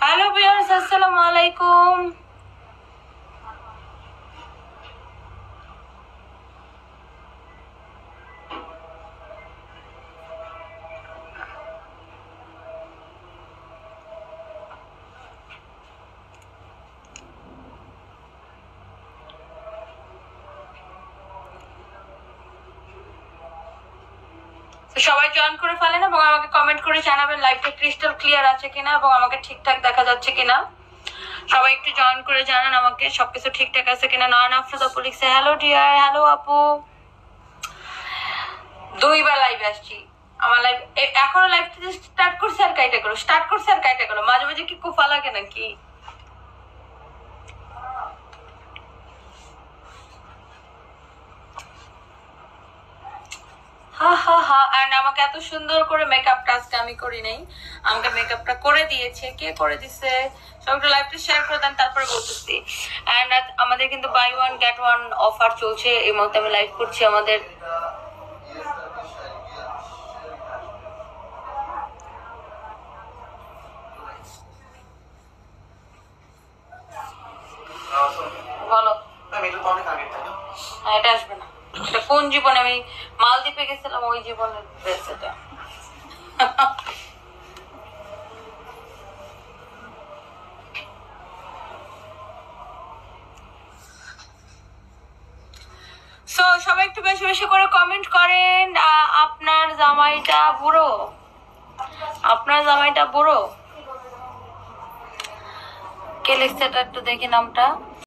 Hello viewers আসসালামু আলাইকুম সবাই জয়েন করে ফেলেন এবং আমাকে কমেন্ট করে জানাবেন লাইভটা ক্রিস্টাল ক্লিয়ার আছে কিনা এবং আমাকে ঠিকঠাক দেখা যাচ্ছে কিনা। সবাই একটু জয়েন করে জানান আমাকে, সবকিছু ঠিকঠাক আছে কিনা। নয়ন আফরোজ আপু লিখছে হ্যালো ডিয়ার হ্যালো আপু। দুইবার লাইভ আসছি। আমার লাইভ এখনও লাইভ স্টার্ট করছে আর কাইটা করো স্টার্ট করছে আর কাইটা করো। মাঝে মাঝে কি কুফা লাগে নাকি? হা আমাকে এত সুন্দর করে মেকআপটা আজকে আমি করি নাই। আমাকে মেকআপটা করে দিয়েছে। কে করে দিছে? সব লাইভটা শেয়ার করে দেন তারপরে বলতেছি। এন্ড আমাদের কিন্তু buy one get one offer চলছে। এই মুহূর্তে আমি লাইভ করছি আমাদের। বলো। না? হ্যাঁ, এটা আসবে না। এটা কোন জীবনে আমি মালদ্বীপে গেছিলাম, ওই জীবনের ড্রেস সবাই একটু বেশি বেশি করে কমেন্ট করেন আপনার জামাইটা বুড়ো? আপনার জামাইটা বুড়ো? কে লিখছে একটু দেখি নামটা।